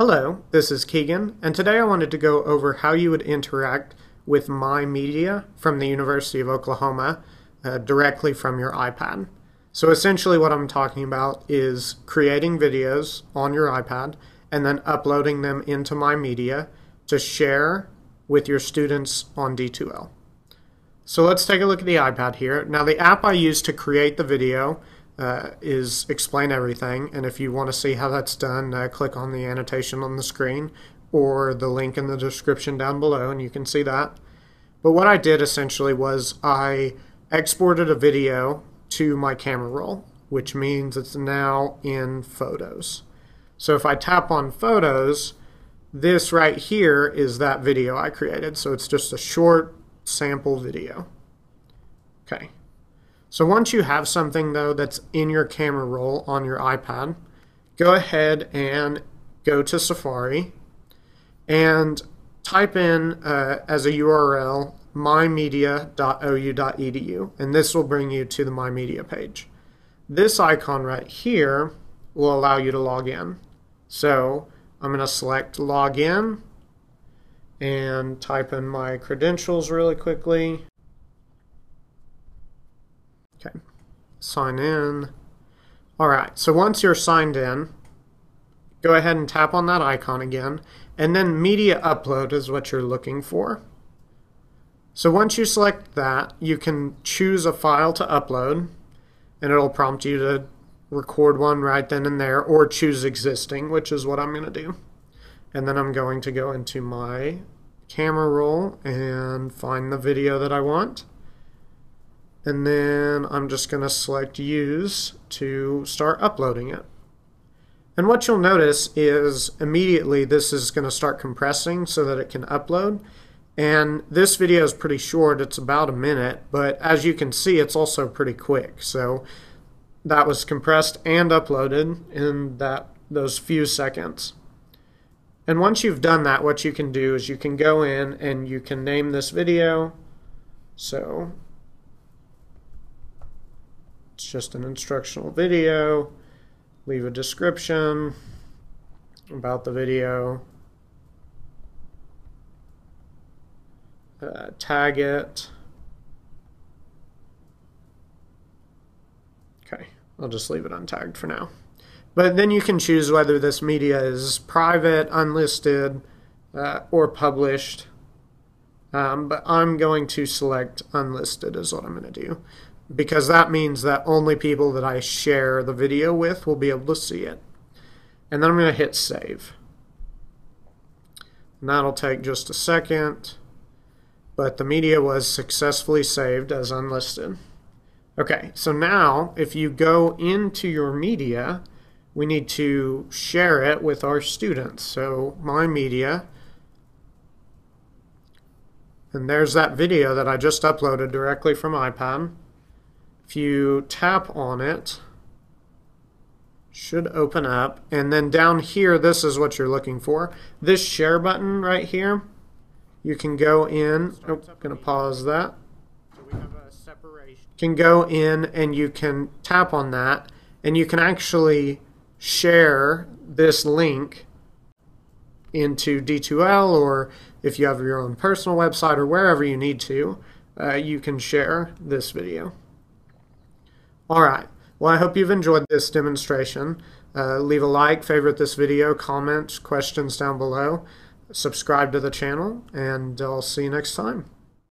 Hello, this is Keegan, and today I wanted to go over how you would interact with My Media from the University of Oklahoma uh, directly from your iPad. So essentially what I'm talking about is creating videos on your iPad and then uploading them into My Media to share with your students on D2L. So let's take a look at the iPad here. Now the app I use to create the video uh, is explain everything. And if you want to see how that's done, uh, click on the annotation on the screen or the link in the description down below and you can see that. But what I did essentially was I exported a video to my camera roll, which means it's now in photos. So if I tap on photos, this right here is that video I created. So it's just a short sample video. Okay. So once you have something though that's in your camera roll on your iPad, go ahead and go to Safari and type in uh, as a URL mymedia.ou.edu and this will bring you to the My Media page. This icon right here will allow you to log in. So I'm going to select login and type in my credentials really quickly. Okay, sign in. All right, so once you're signed in, go ahead and tap on that icon again, and then media upload is what you're looking for. So once you select that, you can choose a file to upload, and it'll prompt you to record one right then and there, or choose existing, which is what I'm going to do. And then I'm going to go into my camera roll and find the video that I want and then I'm just going to select use to start uploading it. And what you'll notice is immediately this is going to start compressing so that it can upload. And this video is pretty short, it's about a minute, but as you can see it's also pretty quick. So that was compressed and uploaded in that those few seconds. And once you've done that, what you can do is you can go in and you can name this video. So it's just an instructional video. Leave a description about the video. Uh, tag it. Okay, I'll just leave it untagged for now. But then you can choose whether this media is private, unlisted, uh, or published. Um, but I'm going to select unlisted is what I'm going to do because that means that only people that I share the video with will be able to see it. And then I'm going to hit save. And that'll take just a second, but the media was successfully saved as unlisted. Okay, so now if you go into your media, we need to share it with our students. So my media, and there's that video that I just uploaded directly from iPad. If you tap on it, should open up. And then down here, this is what you're looking for. This share button right here, you can go in. Oh, I'm going to pause that. So we have a separation. Can go in and you can tap on that, and you can actually share this link into D2L, or if you have your own personal website or wherever you need to, uh, you can share this video. Alright, well I hope you've enjoyed this demonstration. Uh, leave a like, favorite this video, comment, questions down below, subscribe to the channel, and I'll see you next time.